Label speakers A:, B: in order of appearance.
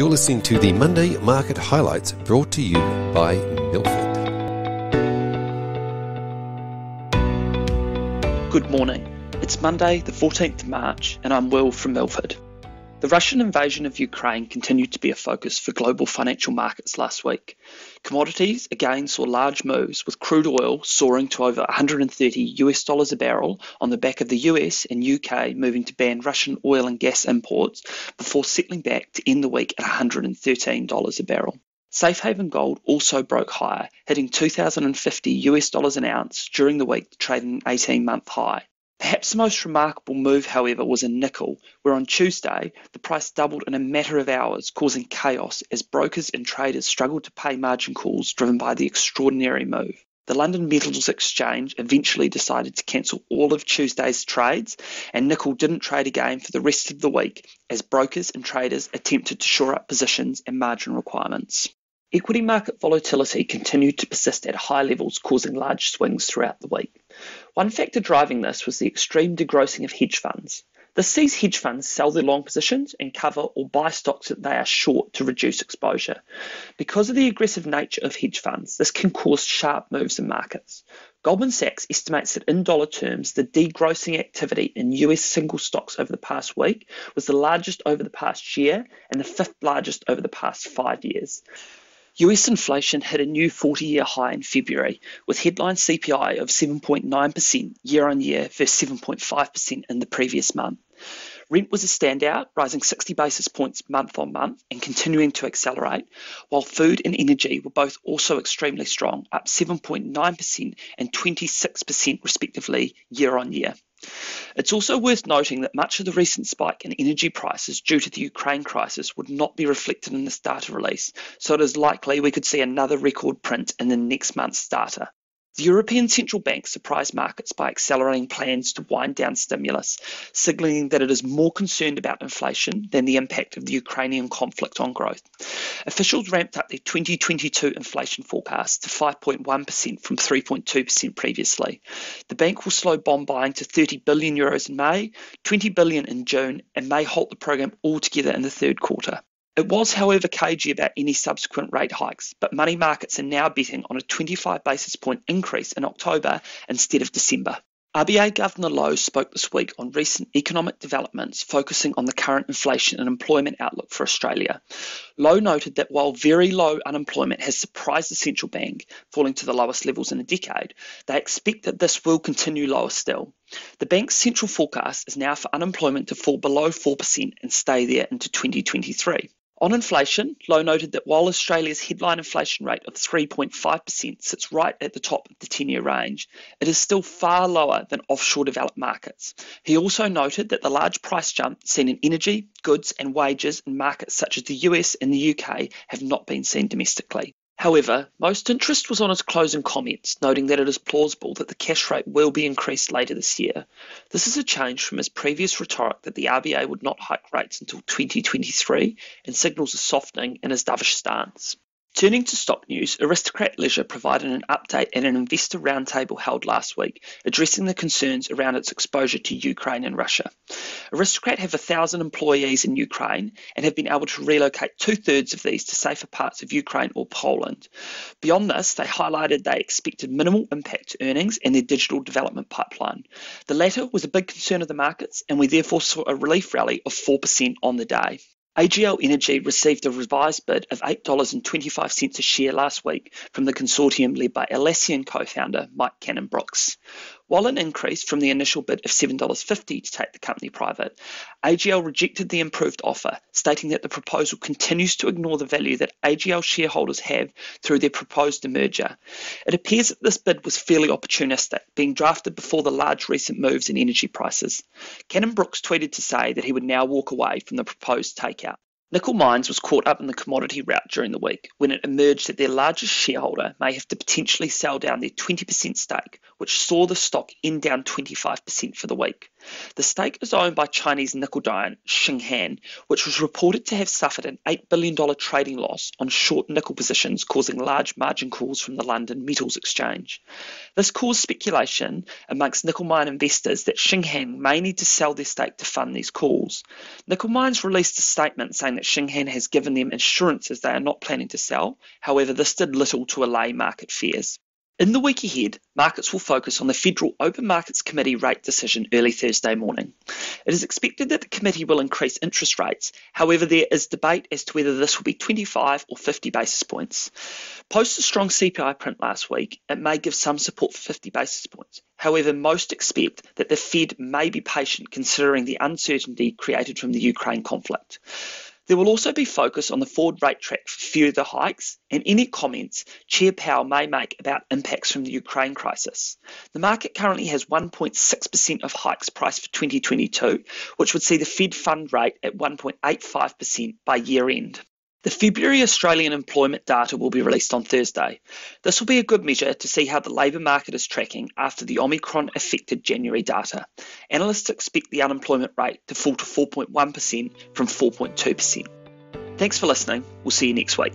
A: You're listening to the Monday Market Highlights brought to you by Milford.
B: Good morning. It's Monday, the 14th of March, and I'm Will from Milford. The Russian invasion of Ukraine continued to be a focus for global financial markets last week. Commodities again saw large moves, with crude oil soaring to over 130 US dollars a barrel on the back of the US and UK moving to ban Russian oil and gas imports before settling back to end the week at $113 a barrel. Safe haven gold also broke higher, hitting 2,050 US dollars an ounce during the week, trading an 18 month high. Perhaps the most remarkable move, however, was in nickel, where on Tuesday the price doubled in a matter of hours, causing chaos as brokers and traders struggled to pay margin calls driven by the extraordinary move. The London Metals Exchange eventually decided to cancel all of Tuesday's trades, and nickel didn't trade again for the rest of the week as brokers and traders attempted to shore up positions and margin requirements. Equity market volatility continued to persist at high levels, causing large swings throughout the week. One factor driving this was the extreme degrossing of hedge funds. This sees hedge funds sell their long positions and cover or buy stocks that they are short to reduce exposure. Because of the aggressive nature of hedge funds, this can cause sharp moves in markets. Goldman Sachs estimates that in dollar terms, the degrossing activity in US single stocks over the past week was the largest over the past year and the fifth largest over the past five years. US inflation hit a new 40 year high in February, with headline CPI of 7.9% year on year versus 7.5% in the previous month. Rent was a standout, rising 60 basis points month on month and continuing to accelerate, while food and energy were both also extremely strong, up 7.9% and 26% respectively year on year. It's also worth noting that much of the recent spike in energy prices due to the Ukraine crisis would not be reflected in this data release, so it is likely we could see another record print in the next month's data. The European Central Bank surprised markets by accelerating plans to wind down stimulus, signaling that it is more concerned about inflation than the impact of the Ukrainian conflict on growth. Officials ramped up their 2022 inflation forecast to 5.1% from 3.2% previously. The bank will slow bond buying to 30 billion euros in May, 20 billion in June, and may halt the program altogether in the third quarter. It was, however, cagey about any subsequent rate hikes, but money markets are now betting on a 25 basis point increase in October instead of December. RBA Governor Lowe spoke this week on recent economic developments focusing on the current inflation and employment outlook for Australia. Lowe noted that while very low unemployment has surprised the central bank, falling to the lowest levels in a decade, they expect that this will continue lower still. The bank's central forecast is now for unemployment to fall below 4% and stay there into 2023. On inflation, Lowe noted that while Australia's headline inflation rate of 3.5% sits right at the top of the 10 year range, it is still far lower than offshore developed markets. He also noted that the large price jump seen in energy, goods, and wages in markets such as the US and the UK have not been seen domestically. However, most interest was on his closing comments, noting that it is plausible that the cash rate will be increased later this year. This is a change from his previous rhetoric that the RBA would not hike rates until 2023 and signals a softening in his dovish stance. Turning to stock news, Aristocrat Leisure provided an update at an investor roundtable held last week, addressing the concerns around its exposure to Ukraine and Russia. Aristocrat have thousand employees in Ukraine and have been able to relocate two thirds of these to safer parts of Ukraine or Poland. Beyond this, they highlighted they expected minimal impact to earnings and their digital development pipeline. The latter was a big concern of the markets, and we therefore saw a relief rally of 4% on the day. AGL Energy received a revised bid of $8.25 a share last week from the consortium led by Atlassian co-founder Mike Cannon-Brookes. While an increase from the initial bid of $7.50 to take the company private, AGL rejected the improved offer, stating that the proposal continues to ignore the value that AGL shareholders have through their proposed merger. It appears that this bid was fairly opportunistic, being drafted before the large recent moves in energy prices. Cannon Brookes tweeted to say that he would now walk away from the proposed takeout. Nickel Mines was caught up in the commodity rout during the week when it emerged that their largest shareholder may have to potentially sell down their 20% stake, which saw the stock end down 25% for the week. The stake is owned by Chinese nickel giant Tsingshan, which was reported to have suffered an $8 billion trading loss on short nickel positions, causing large margin calls from the London Metals Exchange. This caused speculation amongst nickel mine investors that Tsingshan may need to sell their stake to fund these calls. Nickel Mines released a statement saying that Tsingshan has given them assurances they are not planning to sell. However, this did little to allay market fears. In the week ahead, markets will focus on the Federal Open Markets Committee rate decision early Thursday morning. It is expected that the committee will increase interest rates. However, there is debate as to whether this will be 25 or 50 basis points. Post a strong CPI print last week, it may give some support for 50 basis points. However, most expect that the Fed may be patient considering the uncertainty created from the Ukraine conflict. There will also be focus on the forward rate track for further hikes and any comments Chair Powell may make about impacts from the Ukraine crisis. The market currently has 1.6% of hikes priced for 2022, which would see the Fed fund rate at 1.85% by year end. The February Australian employment data will be released on Thursday. This will be a good measure to see how the labour market is tracking after the Omicron affected January data. Analysts expect the unemployment rate to fall to 4.1% from 4.2%. Thanks for listening. We'll see you next week.